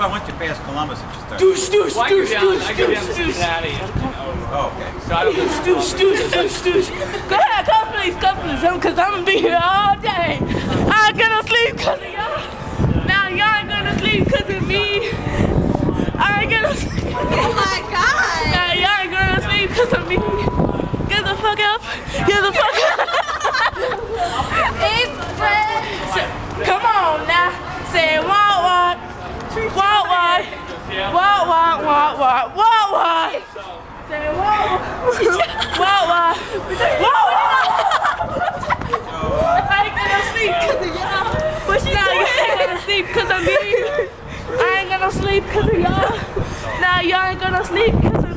Well, once you pass Columbus, it just starts. Deuce, deuce, Well, I go deuce, down, deuce, I go down deuce, to deuce. Cincinnati. Oh, okay. So I don't go to Deuce, deuce, deuce, deuce. Go ahead, come please, come please, because I'm gonna be here all day. I ain't gonna sleep because of y'all. Now y'all ain't gonna sleep because of me. I ain't gonna sleep. Oh my god! Now y'all ain't gonna sleep because of me. Get the fuck up. Get the fuck up. Wah wah. I ain't gonna sleep because of y'all. But you ain't gonna sleep because of me. I ain't gonna sleep because of y'all. Now y'all ain't gonna sleep because of